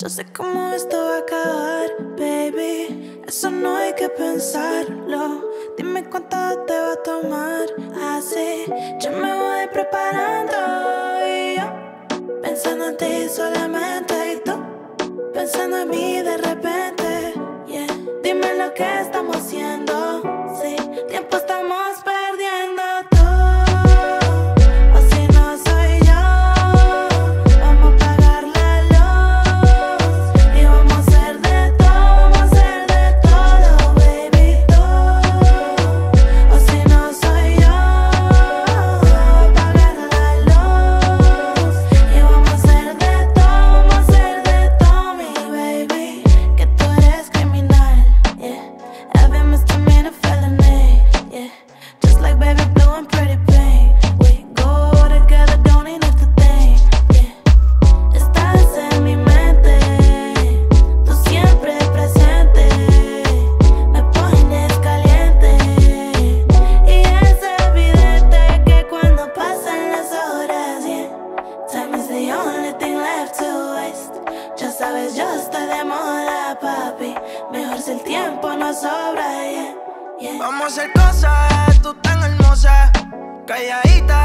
Yo sé cómo esto va a acabar, baby. Eso no hay que pensarlo. Dime cuánto te va a tomar. Así yo me voy preparando. Y yo pensando en ti solamente. Y tú pensando en mí de repente. Yeah. Dime lo que estamos sabes, yo estoy de moda, papi. Mejor si el tiempo no sobra, yeah. yeah. Vamos a hacer cosas, tú tan hermosa, calladita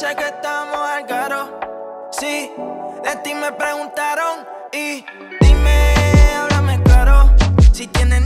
sé que estamos al caro. Sí, de ti me preguntaron. Y dime, háblame claro. Si tienes